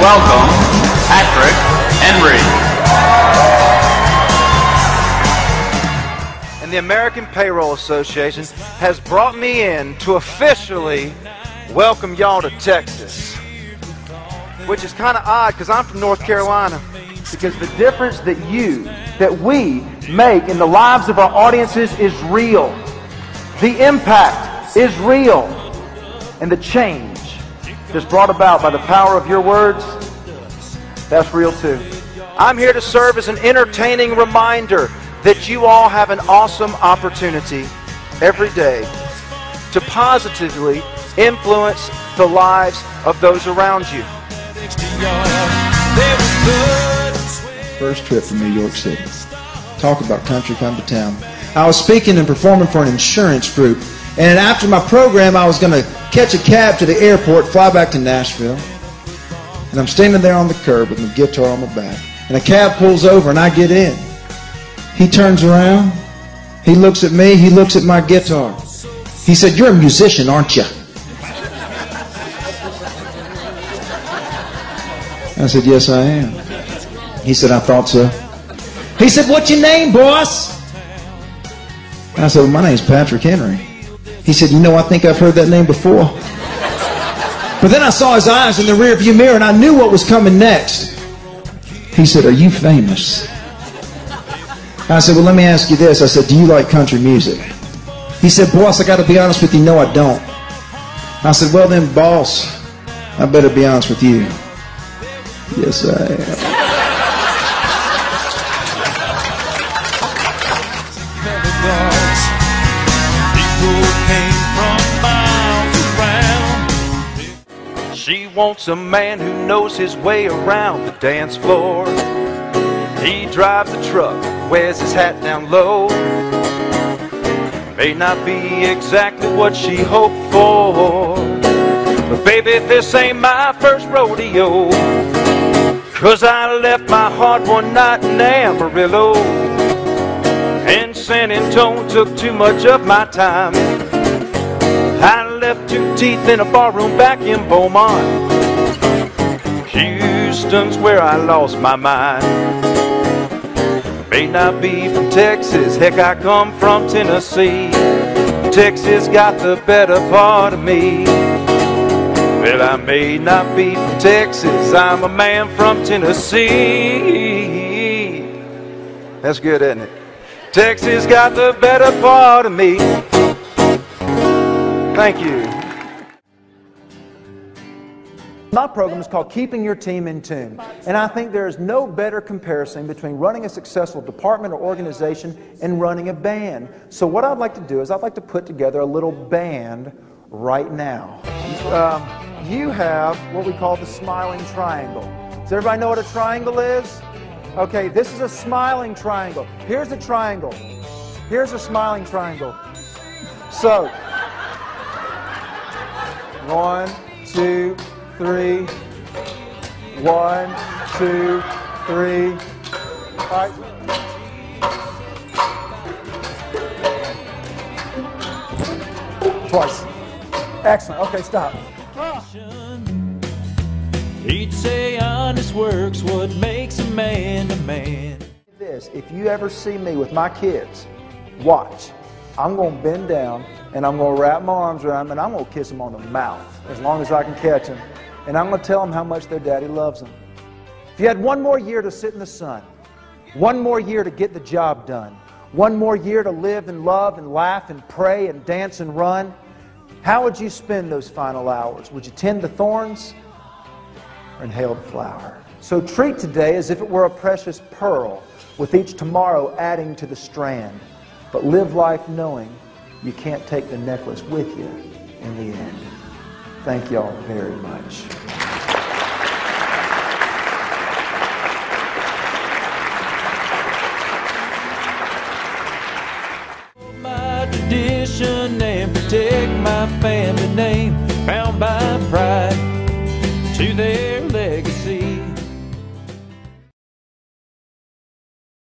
welcome Patrick Henry. And the American Payroll Association has brought me in to officially welcome y'all to Texas. Which is kind of odd because I'm from North Carolina. Because the difference that you, that we make in the lives of our audiences is real. The impact is real. And the change that's brought about by the power of your words, that's real too. I'm here to serve as an entertaining reminder that you all have an awesome opportunity every day to positively influence the lives of those around you. First trip to New York City. Talk about country come to town. I was speaking and performing for an insurance group, and after my program, I was going to catch a cab to the airport, fly back to Nashville. And I'm standing there on the curb with my guitar on my back, and a cab pulls over, and I get in. He turns around, he looks at me, he looks at my guitar. He said, You're a musician, aren't you? I said, Yes, I am. He said, I thought so. He said, What's your name, boss? I said, well, My name's Patrick Henry. He said, You know, I think I've heard that name before. But then I saw his eyes in the rearview mirror and I knew what was coming next. He said, Are you famous? I said, Well, let me ask you this. I said, Do you like country music? He said, Boss, I got to be honest with you. No, I don't. I said, Well, then, boss, I better be honest with you. Yes, I am. She wants a man who knows his way around the dance floor. He drives a truck, wears his hat down low. May not be exactly what she hoped for. But baby, this ain't my first rodeo. Cause I left my heart one night in Amarillo. And San Antonio took too much of my time. Left two teeth in a barroom back in Beaumont. Houston's where I lost my mind. May not be from Texas, heck, I come from Tennessee. Texas got the better part of me. Well, I may not be from Texas, I'm a man from Tennessee. That's good, isn't it? Texas got the better part of me. Thank you. My program is called Keeping Your Team in Tune. And I think there is no better comparison between running a successful department or organization and running a band. So, what I'd like to do is I'd like to put together a little band right now. Um, you have what we call the smiling triangle. Does everybody know what a triangle is? Okay, this is a smiling triangle. Here's a triangle. Here's a smiling triangle. So, one, two, three. One, two, three. All right. Twice. Excellent. Okay, stop. He'd say honest work's what makes a man a man. This, if you ever see me with my kids, watch. I'm going to bend down and I'm going to wrap my arms around him and I'm going to kiss him on the mouth as long as I can catch him. And I'm going to tell him how much their daddy loves them. If you had one more year to sit in the sun, one more year to get the job done, one more year to live and love and laugh and pray and dance and run, how would you spend those final hours? Would you tend the thorns or inhale the flower? So treat today as if it were a precious pearl, with each tomorrow adding to the strand. But live life knowing you can't take the necklace with you in the end. Thank y'all very much. My tradition and protect my family name.